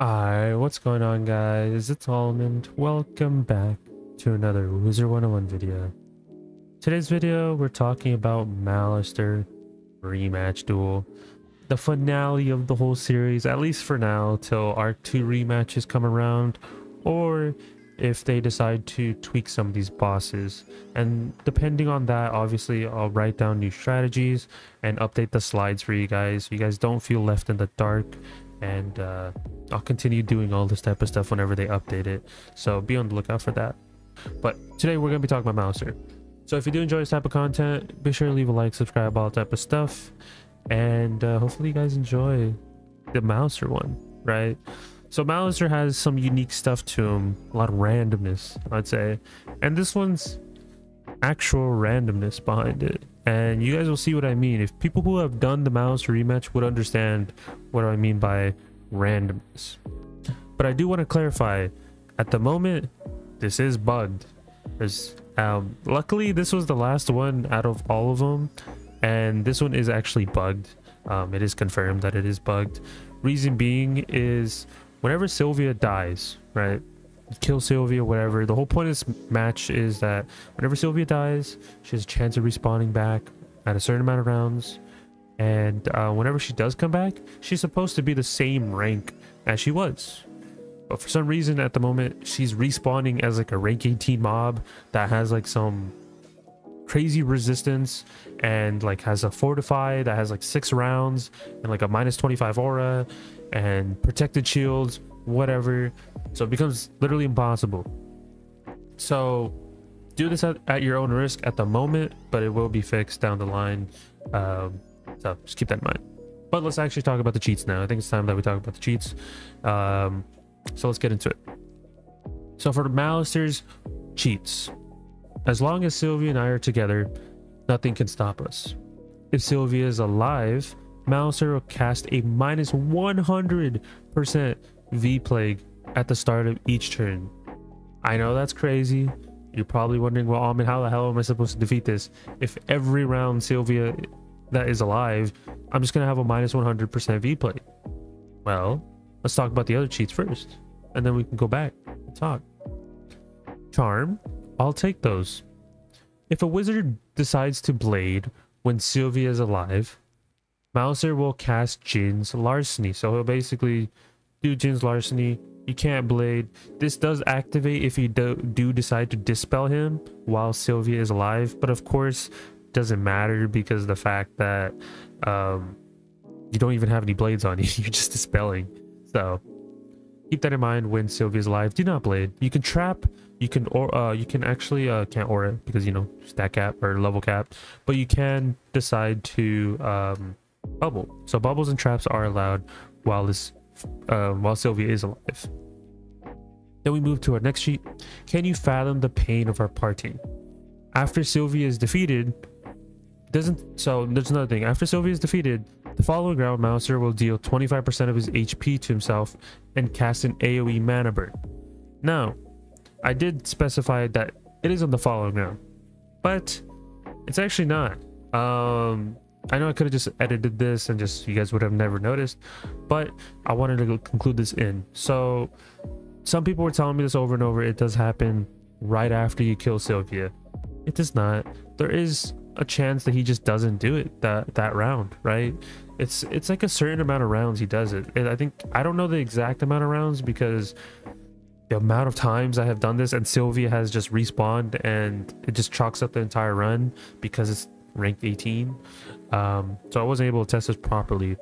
Alright, what's going on guys? It's Almond. Welcome back to another Wizard 101 video. Today's video, we're talking about Malistaire Rematch Duel. The finale of the whole series, at least for now, till Arc 2 rematches come around, or if they decide to tweak some of these bosses. And depending on that, obviously, I'll write down new strategies and update the slides for you guys so you guys don't feel left in the dark and uh, I'll continue doing all this type of stuff whenever they update it. So be on the lookout for that. But today we're going to be talking about Mouser. So if you do enjoy this type of content, be sure to leave a like, subscribe, all type of stuff. And uh, hopefully you guys enjoy the Mouser one, right? So Mouser has some unique stuff to him, a lot of randomness, I'd say. And this one's actual randomness behind it. And you guys will see what I mean. If people who have done the Malistaire rematch would understand what I mean by randomness. But I do want to clarify, at the moment, this is bugged. There's um, luckily this was the last one out of all of them, and this one is actually bugged. Um, it is confirmed that it is bugged. Reason being is whenever Sylvia dies, right? Kill Sylvia, whatever. The whole point of this match is that whenever Sylvia dies, she has a chance of respawning back at a certain amount of rounds and uh, whenever she does come back, she's supposed to be the same rank as she was. But for some reason at the moment, she's respawning as like a rank 18 mob that has like some crazy resistance and like has a fortify that has like six rounds and like a minus 25 aura and protected shields, whatever. So it becomes literally impossible. So do this at, at your own risk at the moment, but it will be fixed down the line. Um, so just keep that in mind. But let's actually talk about the cheats now. I think it's time that we talk about the cheats. Um, so let's get into it. So for the Malistaire's cheats, as long as Sylvia and I are together, nothing can stop us. If Sylvia is alive, Malistaire will cast a minus 100% V-Plague at the start of each turn. I know that's crazy. You're probably wondering, well, mean, how the hell am I supposed to defeat this? If every round Sylvia that is alive, I'm just going to have a minus 100% V Plague. Well, let's talk about the other cheats first, and then we can go back and talk. Charm, I'll take those. If a wizard decides to blade when Sylvia is alive, Malistaire will cast Djinn's Larceny. So he'll basically do Djinn's Larceny. You can't blade. This does activate if you do, do decide to dispel him while Sylvia is alive. But of course, doesn't matter because the fact that um, you don't even have any blades on you. You're just dispelling. So keep that in mind when Sylvia's alive. Do not blade. You can trap. You can or uh, you can actually uh, can't aura because you know stack cap or level cap, but you can decide to um, bubble. So bubbles and traps are allowed while this uh, while Sylvia is alive. Then we move to our next sheet. Can you fathom the pain of our parting? After Sylvia is defeated, doesn't so there's another thing after sylvia is defeated the following round mouser will deal 25% of his hp to himself and cast an aoe mana burn now i did specify that it is on the following round but it's actually not um i know i could have just edited this and just you guys would have never noticed but i wanted to conclude this in so some people were telling me this over and over it does happen right after you kill sylvia it does not there is a chance that he just doesn't do it that that round, right? It's it's like a certain amount of rounds he does it. And I think I don't know the exact amount of rounds because the amount of times I have done this and Sylvia has just respawned and it just chalks up the entire run because it's ranked 18. Um, so I wasn't able to test this properly.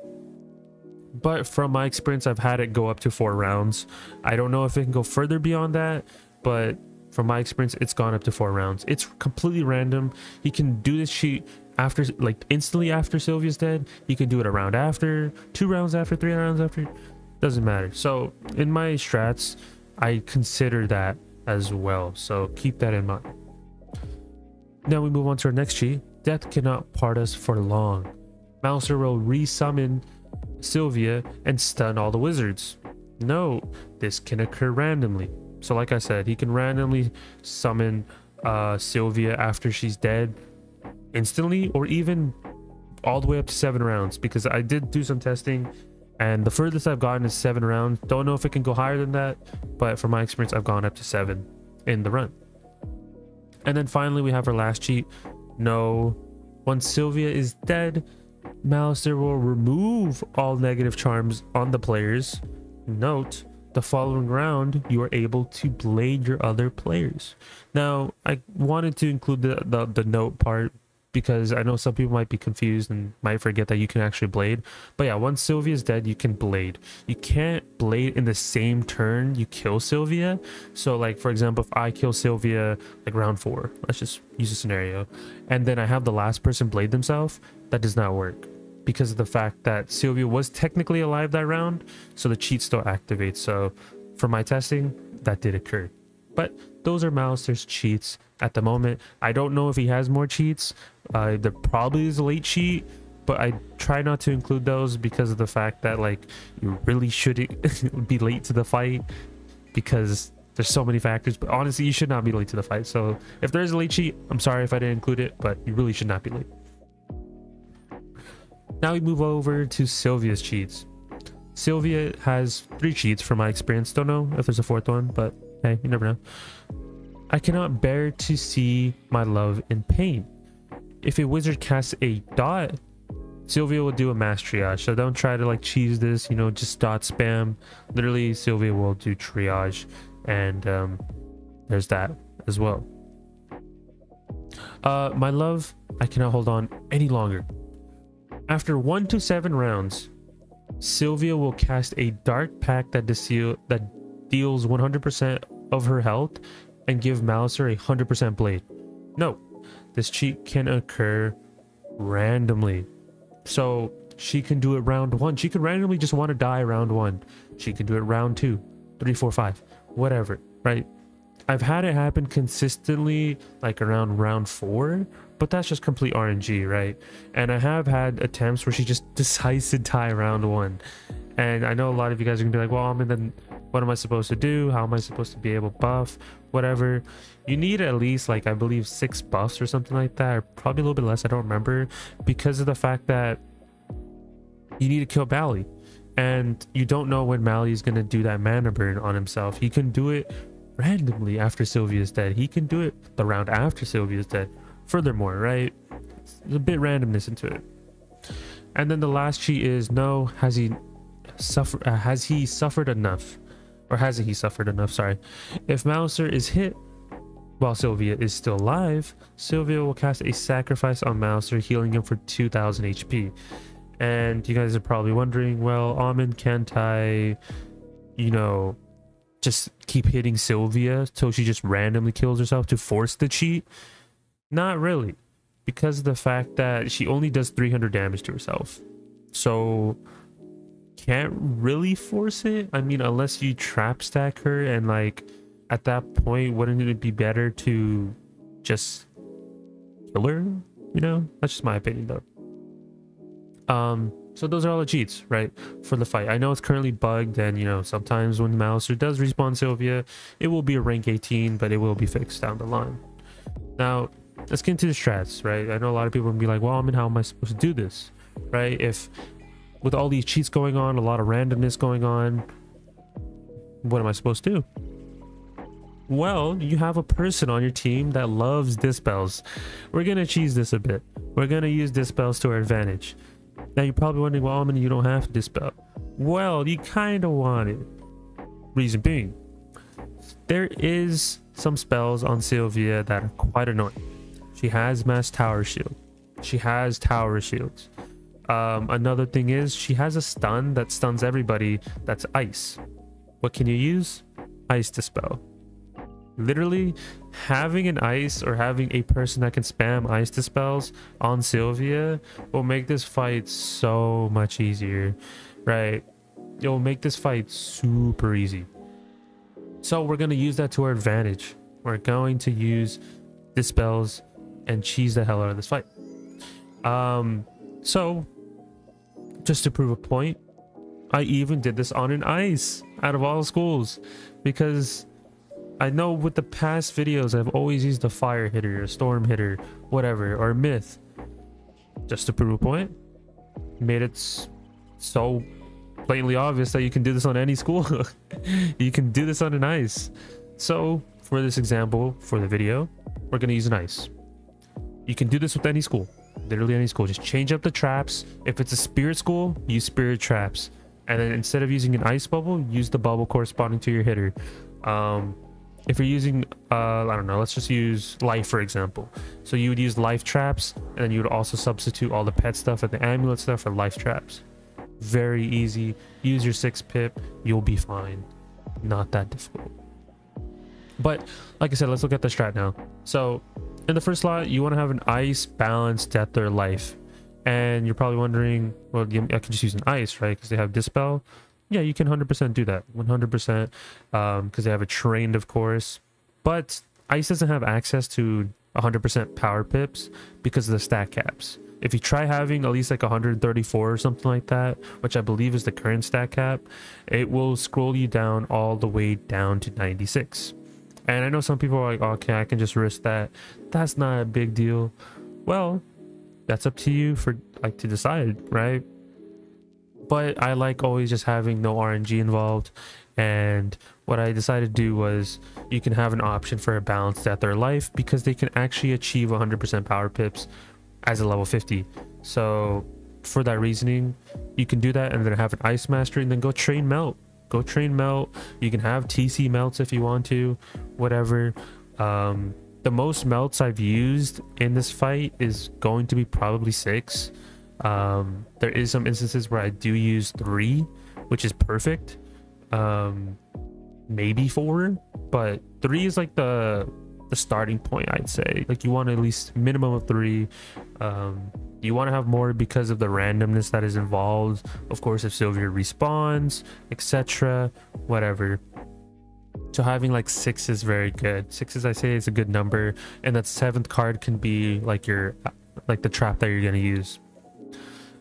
But from my experience, I've had it go up to four rounds. I don't know if it can go further beyond that, but from my experience, it's gone up to four rounds. It's completely random. He can do this sheet after, like instantly after Sylvia's dead. He can do it a round after, two rounds after, three rounds after. Doesn't matter. So in my strats, I consider that as well. So keep that in mind. Now we move on to our next cheat. Death cannot part us for long. Malistaire will resummon Sylvia and stun all the wizards. No, this can occur randomly. So like I said, he can randomly summon uh, Sylvia after she's dead instantly or even all the way up to seven rounds because I did do some testing And the furthest I've gotten is seven rounds. Don't know if it can go higher than that, but from my experience, I've gone up to seven in the run. And then finally, we have our last cheat. No, once Sylvia is dead, Malistaire will remove all negative charms on the players. Note, the following round, you are able to blade your other players. Now, I wanted to include the, the, the note part because I know some people might be confused and might forget that you can actually blade. But yeah, once Sylvia is dead, you can blade. You can't blade in the same turn you kill Sylvia. So like, for example, if I kill Sylvia like round four, let's just use a scenario, and then I have the last person blade themselves, that does not work because of the fact that Sylvia was technically alive that round, so the cheat still activates. So for my testing, that did occur. But those are Malistaire's cheats at the moment. I don't know if he has more cheats. Uh, there probably is a late cheat, but I try not to include those because of the fact that like you really shouldn't be late to the fight because there's so many factors. But honestly, you should not be late to the fight. So if there is a late cheat, I'm sorry if I didn't include it, but you really should not be late. Now we move over to Sylvia's cheats. Sylvia has three cheats from my experience. Don't know if there's a fourth one, but hey, you never know. I cannot bear to see my love in pain. If a wizard casts a dot, Sylvia will do a mass triage. So don't try to like cheese this, you know, just dot spam. Literally, Sylvia will do triage. And um, there's that as well. Uh, my love, I cannot hold on any longer. After 1 to 7 rounds, Sylvia will cast a dark pact that, that deals 100% of her health and give Malistaire a 100% blade. No, this cheat can occur randomly. So she can do it round one. She could randomly just want to die round one. She can do it round two, three, four, five, whatever, right? I've had it happen consistently like around round four but that's just complete RNG, right? And I have had attempts where she just decides to die round one. And I know a lot of you guys are gonna be like, well, I'm in then what am I supposed to do? How am I supposed to be able to buff? Whatever. You need at least like I believe six buffs or something like that, or probably a little bit less. I don't remember because of the fact that you need to kill Mali, and you don't know when Mali is gonna do that mana burn on himself. He can do it randomly after Sylvia's dead. He can do it the round after Sylvia's dead furthermore, right? There's a bit randomness into it. And then the last cheat is no, has he suffered uh, has he suffered enough? Or hasn't he suffered enough? Sorry. If Malistaire is hit while Sylvia is still alive, Sylvia will cast a sacrifice on Malistaire, healing him for 2000 HP. And you guys are probably wondering, well, Almond, can't I, you know, just keep hitting Sylvia till she just randomly kills herself to force the cheat? Not really, because of the fact that she only does 300 damage to herself. So can't really force it. I mean, unless you trap stack her and like at that point, wouldn't it be better to just kill her? You know, that's just my opinion though. Um, so those are all the cheats, right, for the fight. I know it's currently bugged, and you know sometimes when Malistaire does respawn Sylvia, it will be a rank 18, but it will be fixed down the line. Now, let's get into the strats, right? I know a lot of people will be like, well, I mean, how am I supposed to do this, right? If with all these cheats going on, a lot of randomness going on, what am I supposed to do? Well, you have a person on your team that loves dispels. We're gonna cheese this a bit. We're gonna use dispels to our advantage. Now you're probably wondering, well, I mean, you don't have to dispel. Well, you kind of want it. Reason being, there is some spells on Sylvia that are quite annoying. She has mass tower shield. She has tower shields. Um, another thing is she has a stun that stuns everybody that's ice. What can you use? Ice dispel. Literally, having an ice or having a person that can spam ice dispels on Sylvia will make this fight so much easier, right? It will make this fight super easy. So we're going to use that to our advantage. We're going to use dispels and cheese the hell out of this fight. Um, so just to prove a point, I even did this on an ice out of all schools because I know with the past videos I've always used a fire hitter, a storm hitter, whatever, or myth. Just to prove a point. Made it so blatantly obvious that you can do this on any school. you can do this on an ice. So for this example, for the video, we're going to use an ice. You can do this with any school, literally any school. Just change up the traps. If it's a spirit school, use spirit traps. And then instead of using an ice bubble, use the bubble corresponding to your hitter. Um, if you're using uh i don't know let's just use life for example so you would use life traps and then you would also substitute all the pet stuff and the amulet stuff for life traps very easy use your six pip you'll be fine not that difficult but like i said let's look at the strat now so in the first slot you want to have an ice balance death or life and you're probably wondering well i could just use an ice right because they have dispel yeah, you can 100% do that. 100% because um, they have a trained, of course. But Ice doesn't have access to 100% power pips because of the stat caps. If you try having at least like 134 or something like that, which I believe is the current stat cap, it will scroll you down all the way down to 96. And I know some people are like, okay, I can just risk that. That's not a big deal. Well, that's up to you for like to decide, right? but I like always just having no RNG involved. And what I decided to do was you can have an option for a balanced death or life because they can actually achieve 100% power pips as a level 50. So for that reasoning, you can do that and then have an ice mastery and then go train melt. Go train melt. You can have TC melts if you want to, whatever. Um, the most melts I've used in this fight is going to be probably six. Um, there is some instances where I do use three, which is perfect. Um, maybe four, but three is like the the starting point. I'd say like you want at least minimum of three. Um, you want to have more because of the randomness that is involved. Of course, if Sylvia respawns, etc., whatever. So having like six is very good. Six is I say is a good number, and that seventh card can be like your like the trap that you're gonna use.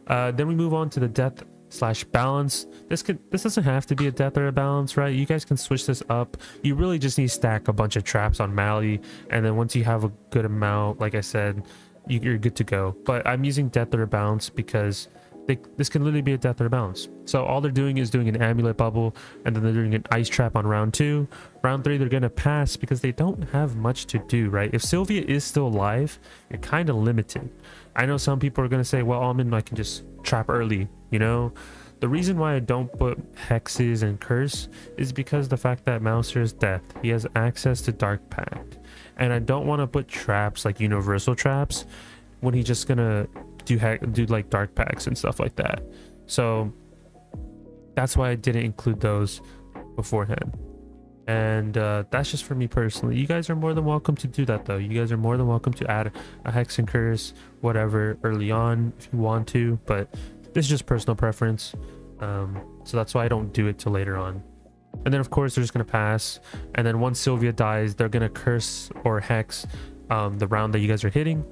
Uh, then we move on to the death slash balance. This could this doesn't have to be a death or a balance, right? You guys can switch this up. You really just need to stack a bunch of traps on Mally, and then once you have a good amount, like I said, you, you're good to go. But I'm using death or balance because they, this can literally be a death or a balance. So all they're doing is doing an amulet bubble, and then they're doing an ice trap on round two. Round three, they're gonna pass because they don't have much to do, right? If Sylvia is still alive, you're kind of limited. I know some people are going to say, well, Almond, I can just trap early, you know? The reason why I don't put hexes and curse is because the fact that Mouser is death. He has access to Dark Pact. And I don't want to put traps like universal traps when he's just going to do do like dark pacts and stuff like that. So that's why I didn't include those beforehand. And uh, that's just for me personally. You guys are more than welcome to do that though. You guys are more than welcome to add a hex and curse whatever early on if you want to but this is just personal preference. Um, so that's why i don't do it till later on. And then of course they're just gonna pass. And then once sylvia dies they're gonna curse or hex um, the round that you guys are hitting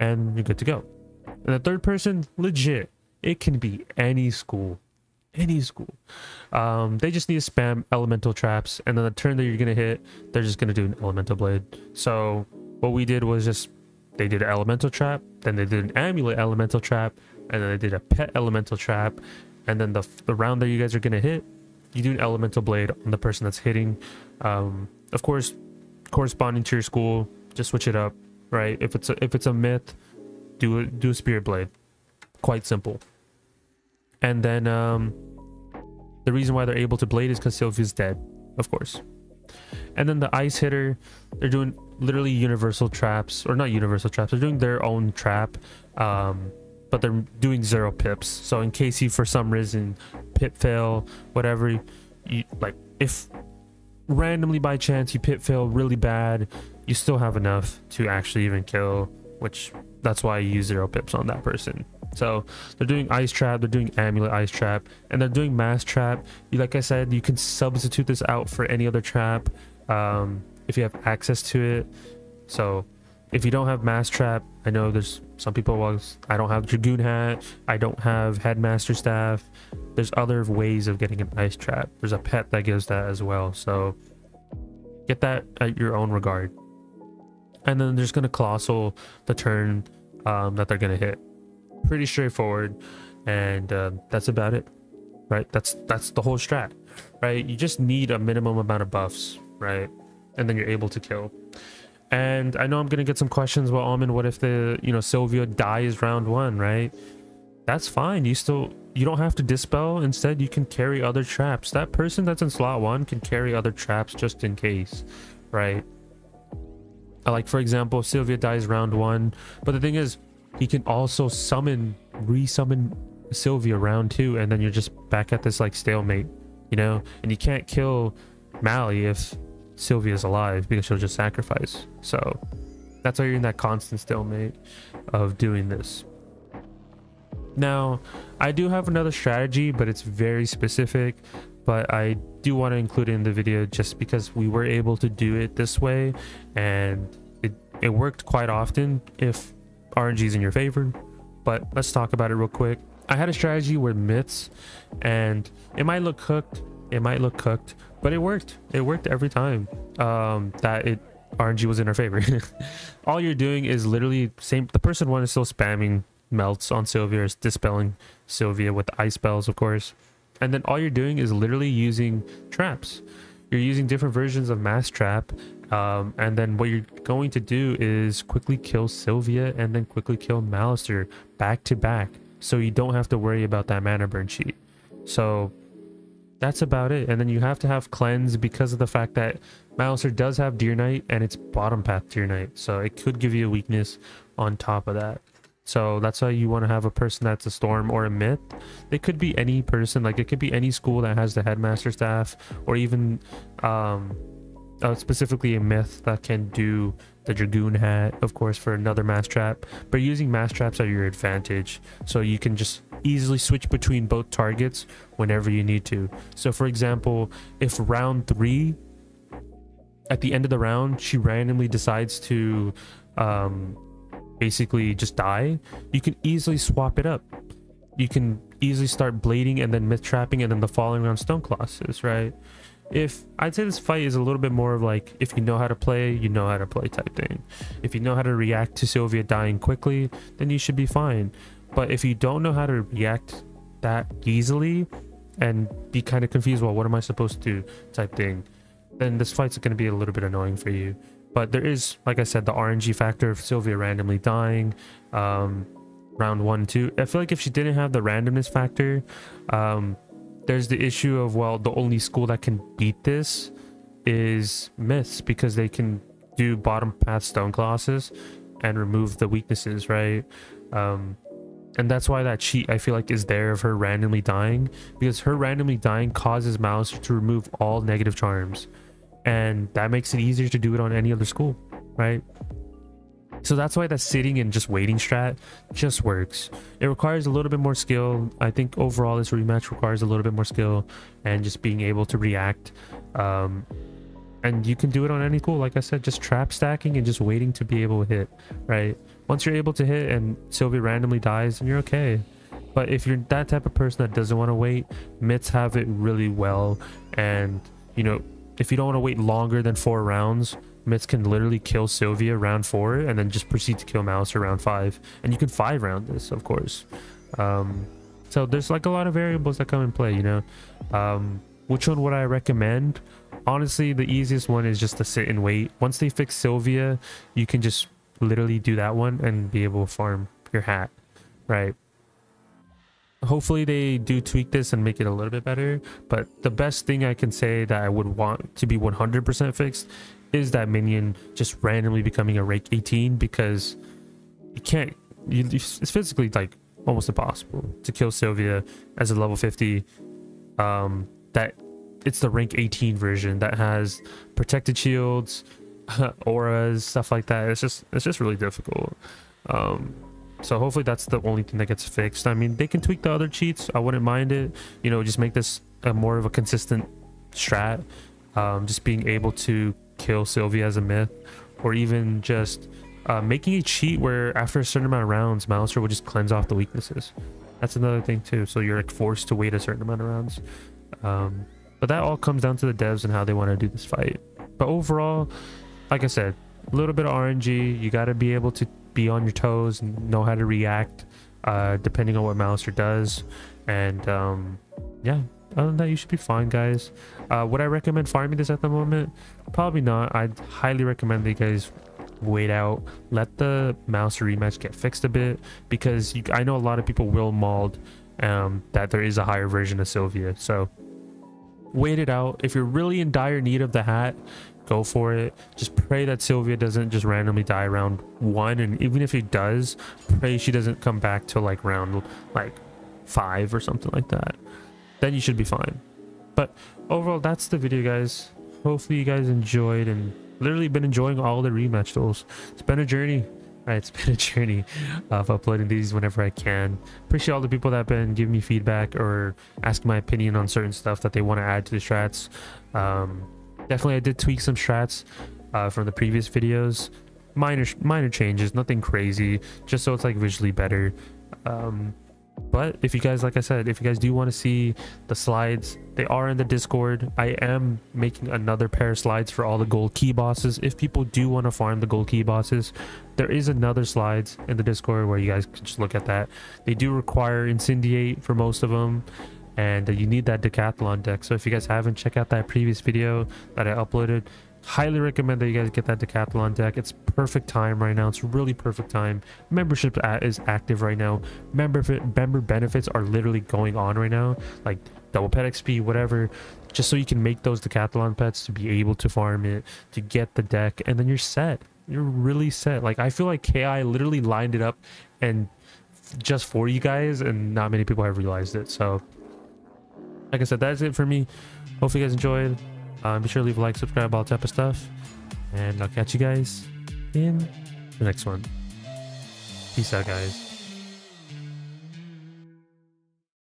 and you're good to go and the third person legit it can be any school any school. Um, they just need to spam elemental traps, and then the turn that you're gonna hit, they're just gonna do an elemental blade. So what we did was just they did an elemental trap, then they did an amulet elemental trap, and then they did a pet elemental trap, and then the the round that you guys are gonna hit, you do an elemental blade on the person that's hitting. Um, of course, corresponding to your school, just switch it up, right? If it's a, if it's a myth, do it do a spirit blade. Quite simple. And then um, the reason why they're able to blade is because Sylvia's dead, of course. And then the ice hitter, they're doing literally universal traps, or not universal traps, they're doing their own trap, um, but they're doing zero pips. So in case you, for some reason, pit fail, whatever, you like if randomly by chance you pit fail really bad, you still have enough to actually even kill, which that's why you use zero pips on that person. So they're doing ice trap, they're doing amulet ice trap, and they're doing mass trap. You, like I said, you can substitute this out for any other trap um, if you have access to it. So if you don't have mass trap, I know there's some people. Well, I don't have dragoon hat. I don't have headmaster staff. There's other ways of getting an ice trap. There's a pet that gives that as well. So get that at your own regard. And then there's gonna colossal the turn um, that they're gonna hit pretty straightforward and uh, that's about it right? That's that's the whole strat, right? You just need a minimum amount of buffs, right? And then you're able to kill. And I know I'm gonna get some questions. Well, Almond, what if the you know Sylvia dies round one, right? That's fine. You still you don't have to dispel. Instead, you can carry other traps. That person that's in slot one can carry other traps just in case, right? Uh, like for example, Sylvia dies round one, but the thing is, he can also summon, re-summon Sylvia round two, and then you're just back at this like stalemate, you know. And you can't kill Mally if Sylvia's alive because she'll just sacrifice. So that's why you're in that constant stalemate of doing this. Now, I do have another strategy, but it's very specific. But I do want to include it in the video just because we were able to do it this way, and it it worked quite often if RNG is in your favor. But let's talk about it real quick. I had a strategy with myths, and it might look cooked, it might look cooked, but it worked. It worked every time um, that it RNG was in our favor. All you're doing is literally same. The person one is still spamming melts on Sylvia, is dispelling Sylvia with ice spells, of course. And then all you're doing is literally using traps. You're using different versions of mass trap. Um, and then what you're going to do is quickly kill Sylvia and then quickly kill Malistaire back to back. So you don't have to worry about that mana burn sheet. So that's about it. And then you have to have cleanse because of the fact that Malistaire does have Deer Knight and it's bottom path Deer Knight. So it could give you a weakness on top of that. So that's why you want to have a person that's a storm or a myth. It could be any person, like it could be any school that has the headmaster staff or even um, uh, specifically a myth that can do the dragoon hat, of course, for another mass trap. But using mass traps at your advantage, so you can just easily switch between both targets whenever you need to. So, for example, if round three, at the end of the round, she randomly decides to um, basically just die, you can easily swap it up. You can easily start blading and then myth trapping and then the following round stone colossus, right? If I'd say this fight is a little bit more of like if you know how to play, you know how to play type thing. If you know how to react to Sylvia dying quickly, then you should be fine. But if you don't know how to react that easily and be kind of confused, well, what am I supposed to do type thing, then this fight's going to be a little bit annoying for you. But there is, like I said, the RNG factor of Sylvia randomly dying. Um, round one, two. I feel like if she didn't have the randomness factor, um, there's the issue of, well, the only school that can beat this is Myths because they can do bottom path stone colossus and remove the weaknesses, right? Um, and that's why that cheat I feel like is there of her randomly dying because her randomly dying causes Mouse to remove all negative charms and that makes it easier to do it on any other school right? So that's why that sitting and just waiting strat just works. It requires a little bit more skill. I think overall this rematch requires a little bit more skill and just being able to react um, and you can do it on any school like i said just trap stacking and just waiting to be able to hit right? Once you're able to hit and sylvia randomly dies and you're okay. But if you're that type of person that doesn't want to wait myths have it really well and you know if you don't want to wait longer than four rounds, Myths can literally kill Sylvia round four and then just proceed to kill Mouse round five. And you can five round this, of course. Um, so there's like a lot of variables that come in play, you know. Um, which one would I recommend? Honestly, the easiest one is just to sit and wait. Once they fix Sylvia, you can just literally do that one and be able to farm your hat, right? Hopefully they do tweak this and make it a little bit better but the best thing i can say that i would want to be 100% fixed is that minion just randomly becoming a rank 18 because you can't you, it's physically like almost impossible to kill sylvia as a level 50 um that it's the rank 18 version that has protected shields auras stuff like that. It's just it's just really difficult. Um so hopefully that's the only thing that gets fixed. I mean, they can tweak the other cheats. I wouldn't mind it. You know, just make this a more of a consistent strat. Um, just being able to kill Sylvia as a myth, or even just uh, making a cheat where after a certain amount of rounds, Malistaire will just cleanse off the weaknesses. That's another thing too. So you're like forced to wait a certain amount of rounds. Um, but that all comes down to the devs and how they want to do this fight. But overall, like I said, a little bit of RNG. You got to be able to be on your toes and know how to react uh, depending on what Malistaire does. And um, yeah, other than that, you should be fine, guys. Uh, would I recommend farming this at the moment? Probably not. I'd highly recommend that you guys wait out, let the mouse rematch get fixed a bit because you, I know a lot of people will mauled um, that there is a higher version of Sylvia. So wait it out. If you're really in dire need of the hat, go for it. Just pray that Sylvia doesn't just randomly die around one, and even if it does, pray she doesn't come back to like round like five or something like that. Then you should be fine. But overall, that's the video, guys. Hopefully you guys enjoyed and literally been enjoying all the rematch tools. It's been a journey. It's been a journey of uploading these whenever I can. Appreciate all the people that have been giving me feedback or asking my opinion on certain stuff that they want to add to the strats. Um, definitely, I did tweak some strats uh, from the previous videos. Minor, minor changes, nothing crazy, just so it's like visually better. Um, but if you guys like i said if you guys do want to see the slides they are in the discord i am making another pair of slides for all the gold key bosses if people do want to farm the gold key bosses there is another slides in the discord where you guys can just look at that they do require Incindiate for most of them and you need that decathlon deck. So if you guys haven't check out that previous video that i uploaded. Highly recommend that you guys get that decathlon deck. It's perfect time right now. It's really perfect time. Membership is active right now. Member member benefits are literally going on right now. Like double pet xp whatever. Just so you can make those decathlon pets to be able to farm it to get the deck and then you're set. You're really set. Like i feel like ki literally lined it up and just for you guys and not many people have realized it. So like i said that's it for me hope you guys enjoyed um, be sure to leave a like, subscribe, all type of stuff. And I'll catch you guys in the next one. Peace out, guys.